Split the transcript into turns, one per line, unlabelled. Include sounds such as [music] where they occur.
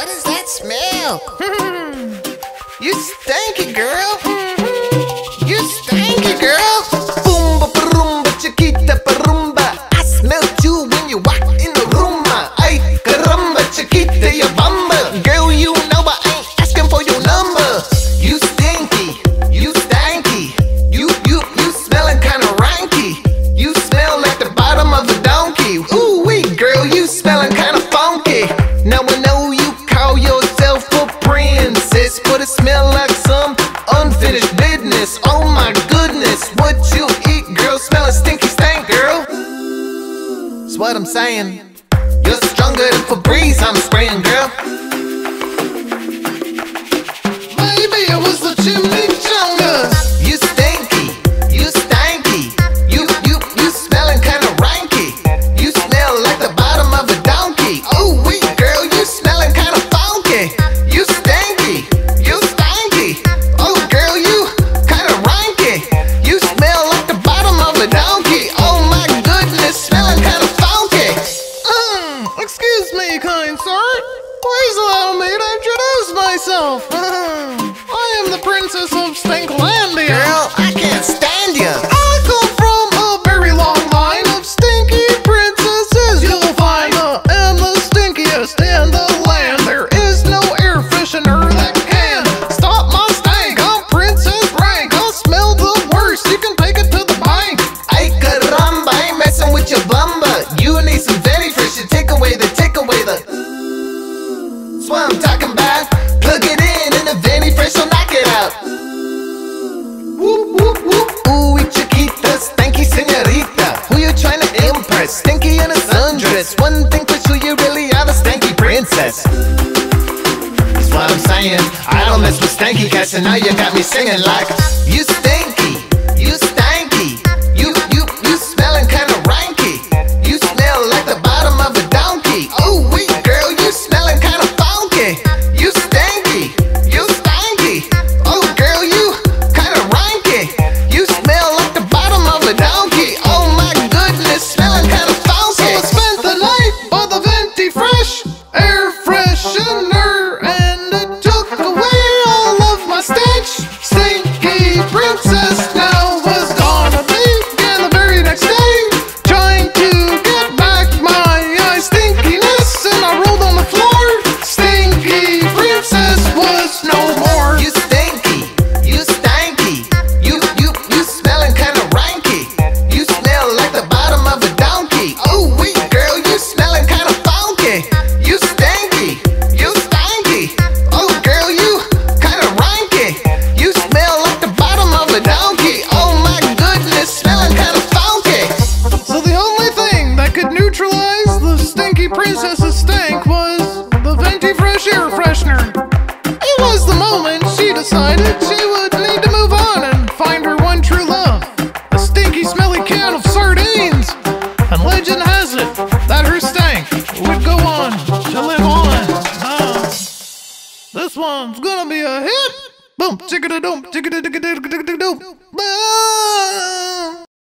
What is that smell? [laughs] you stanky, girl. You stanky, girl.
Boom, ba, boom, chiquita. a stinky stank, girl. That's what I'm saying. You're stronger than Febreze I'm spraying, girl. Maybe it was the chimney Jonas. You stinky, you stanky, you you you smelling kind of ranky. You smell like the bottom of a donkey. Oh wait, girl, you smelling kind of.
Excuse me, kind sir. Please allow me to introduce myself. [laughs] I am the Princess of Stink princess.
One thing for sure, you really are the stanky princess. That's what I'm saying. I don't mess with stanky cats, and now you got me singing like you
stink. Mrs. Stank was the VentiFresh air freshener. It was the moment she decided she would need to move on and find her one true love a stinky, smelly can of sardines. And legend has it that her stank would go on to live on. Uh, this one's gonna be a hit. Boom, chicka da doom, chicka da da da da da da